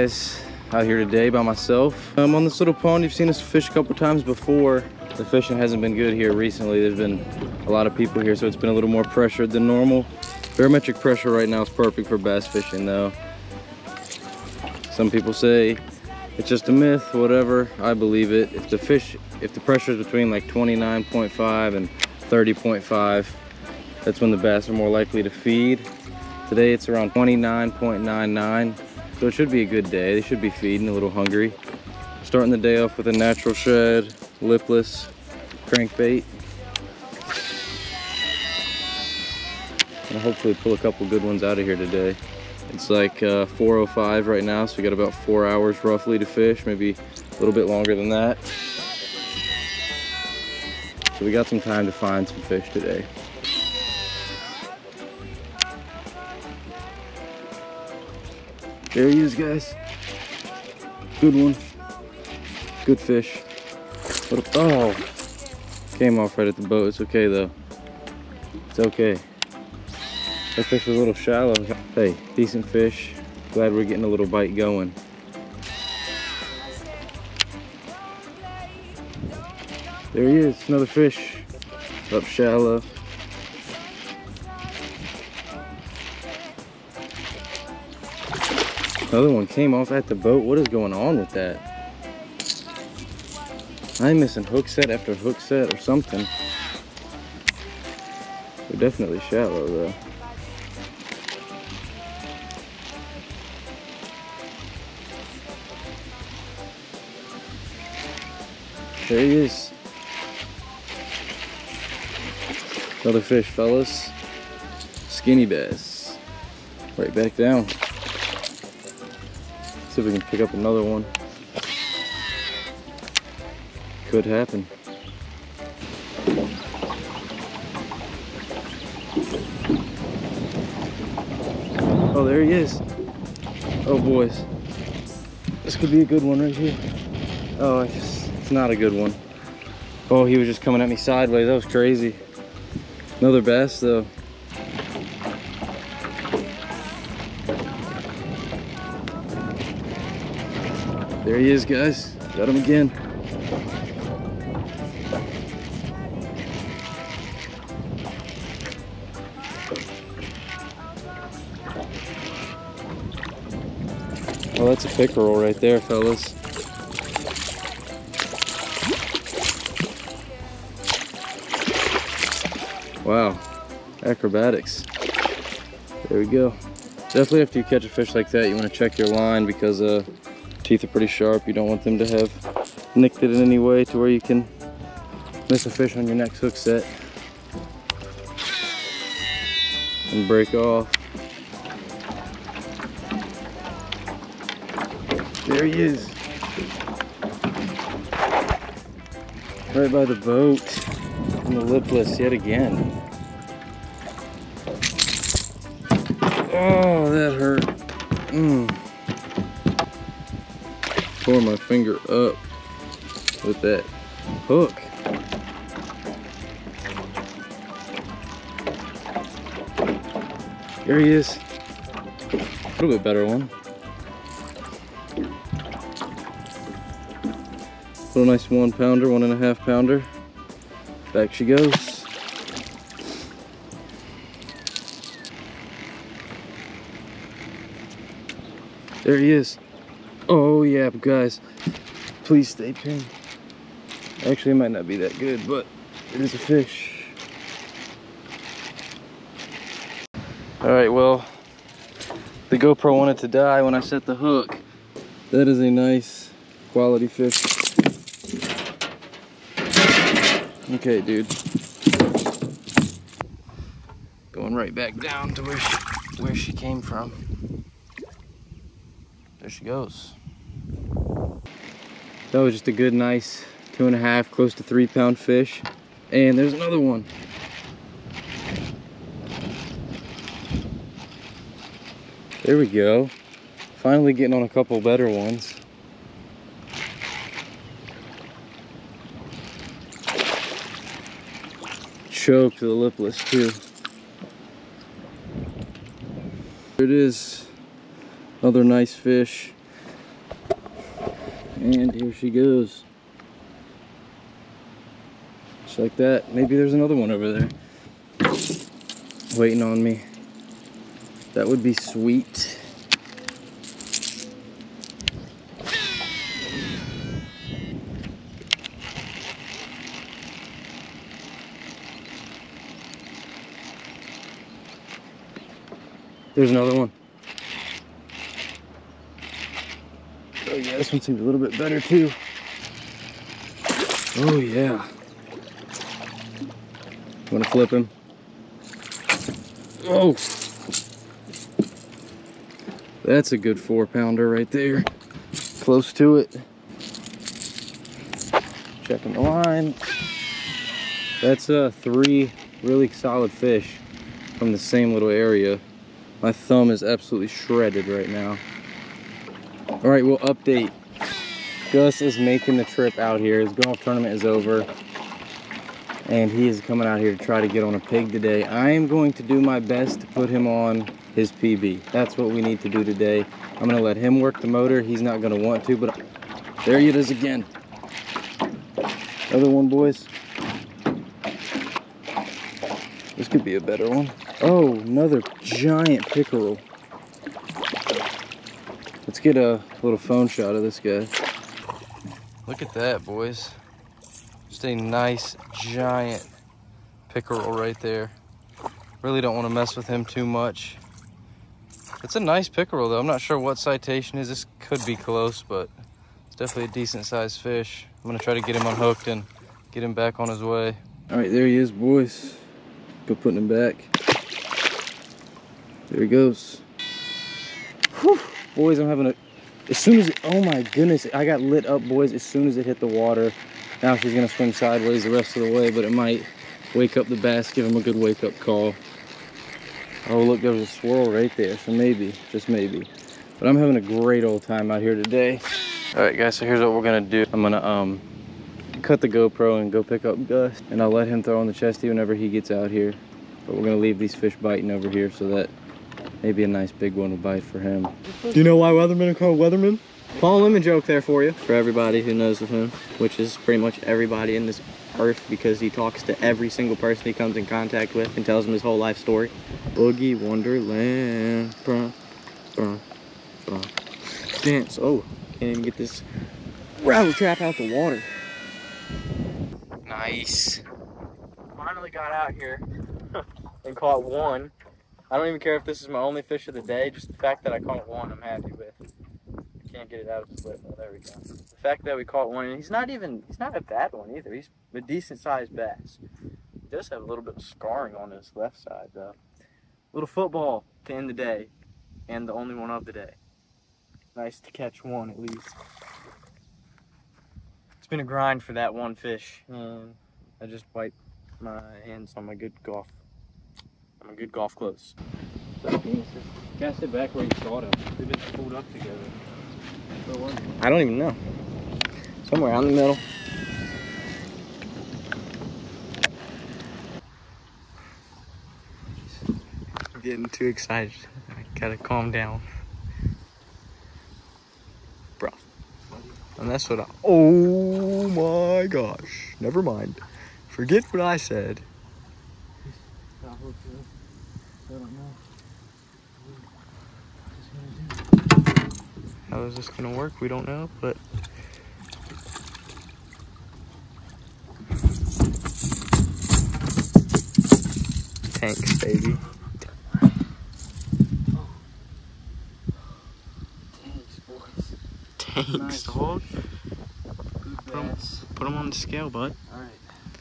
Guys? Out here today by myself. I'm on this little pond. You've seen us fish a couple times before. The fishing hasn't been good here recently. There's been a lot of people here, so it's been a little more pressured than normal. Barometric pressure right now is perfect for bass fishing though. Some people say it's just a myth, whatever. I believe it. If the fish, if the pressure is between like 29.5 and 30.5, that's when the bass are more likely to feed. Today it's around 29.99, so it should be a good day. They should be feeding, a little hungry. Starting the day off with a natural shad, lipless crankbait. And hopefully pull a couple good ones out of here today. It's like uh, 4.05 right now, so we got about four hours roughly to fish, maybe a little bit longer than that. So we got some time to find some fish today. There he is, guys. Good one. Good fish. oh, came off right at the boat. It's okay though. It's okay. That fish was a little shallow. Hey, decent fish. Glad we're getting a little bite going. There he is, another fish. Up shallow. Another one came off at the boat. What is going on with that? I'm missing hook set after hook set or something. They're definitely shallow though. There he is. Another fish, fellas. Skinny bass. Right back down. See if we can pick up another one. Could happen. Oh, there he is. Oh, boys. This could be a good one right here. Oh, it's, it's not a good one. Oh, he was just coming at me sideways. That was crazy. Another bass, though. There he is, guys. Got him again. Oh, that's a pickerel right there, fellas. Wow, acrobatics. There we go. Definitely after you catch a fish like that, you want to check your line because uh, teeth are pretty sharp. You don't want them to have nicked it in any way to where you can miss a fish on your next hook set and break off. There he is. Right by the boat and the lipless yet again. Oh, tore my finger up with that hook. Here he is. A little bit better one. Little nice one pounder, one and a half pounder. Back she goes. There he is. Oh yeah, guys, please stay pinned. Actually, it might not be that good, but it is a fish. All right, well, the GoPro wanted to die when I set the hook. That is a nice quality fish. Okay, dude. Going right back down to where she, where she came from. There she goes. That was just a good, nice two and a half, close to three pound fish. And there's another one. There we go. Finally getting on a couple better ones. Choked the lipless too. There it is. Another nice fish. And here she goes. Just like that. Maybe there's another one over there. Waiting on me. That would be sweet. There's another one. Yeah, this one seems a little bit better too. Oh yeah. Gonna flip him. Oh! That's a good four pounder right there. Close to it. Checking the line. That's uh, three really solid fish from the same little area. My thumb is absolutely shredded right now. All right, we'll update. Gus is making the trip out here. His golf tournament is over. And he is coming out here to try to get on a pig today. I am going to do my best to put him on his PB. That's what we need to do today. I'm gonna let him work the motor. He's not gonna want to, but there he is again. Other one, boys. This could be a better one. Oh, another giant pickerel. Let's get a little phone shot of this guy. Look at that, boys. Just a nice, giant pickerel right there. Really don't want to mess with him too much. It's a nice pickerel, though. I'm not sure what citation is. This could be close, but it's definitely a decent-sized fish. I'm going to try to get him unhooked and get him back on his way. All right, there he is, boys. Go putting him back. There he goes. Boys, I'm having a... As soon as... Oh, my goodness. I got lit up, boys, as soon as it hit the water. Now she's to swim sideways the rest of the way, but it might wake up the bass, give him a good wake-up call. Oh, look, there was a swirl right there, so maybe, just maybe. But I'm having a great old time out here today. All right, guys, so here's what we're to do. I'm to um, cut the GoPro and go pick up Gus, and I'll let him throw on the chesty whenever he gets out here. But we're to leave these fish biting over here so that Maybe a nice big one will bite for him. Do you know why Weatherman are called Weatherman? Paul Lemon joke there for you, for everybody who knows of him, which is pretty much everybody in this earth because he talks to every single person he comes in contact with and tells them his whole life story. Boogie Wonderland. Bruh, bruh, bruh. Dance. Oh, can't even get this rattle trap out the water. Nice. Finally got out here and caught one. I don't even care if this is my only fish of the day. Just the fact that I caught one, I'm happy with. I can't get it out of the slip. Oh, there we go. The fact that we caught one, and he's not even, he's not a bad one either. He's a decent sized bass. He does have a little bit of scarring on his left side, though. Little football to end the day, and the only one of the day. Nice to catch one at least. It's been a grind for that one fish, and I just wiped my hands on my good golf I'm good golf close. Cast it back where you saw them. They've been pulled up together. I don't even know. Somewhere out in the middle. I'm getting too excited. I gotta calm down. Bro. And that's what I. Oh my gosh. Never mind. Forget what I said. How is this gonna work? We don't know, but tanks, baby. Tanks, boys. Tanks, nice dog. Put them, put them on the scale, bud. All right,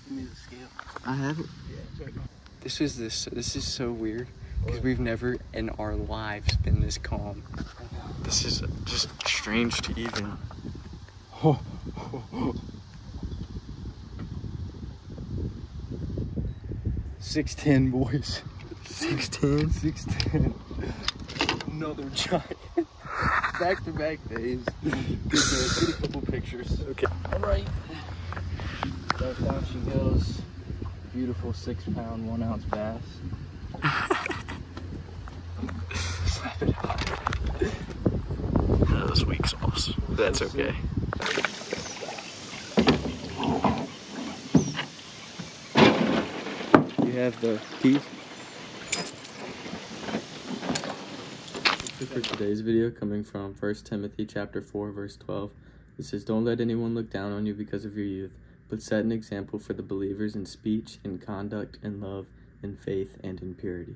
give me the scale. I have it. Yeah, this is this. This is so weird because we've never in our lives been this calm. This is just strange to even. Oh, oh, oh. 610 boys. 610? 610. Another giant. back to back days. Get a couple pictures. Okay. Alright. Down she goes. Beautiful six pound, one ounce bass. Slap it That was weak sauce. That's okay. You have the keys? For today's video, coming from 1 Timothy chapter 4, verse 12, it says, Don't let anyone look down on you because of your youth, but set an example for the believers in speech, in conduct, in love, in faith, and in purity.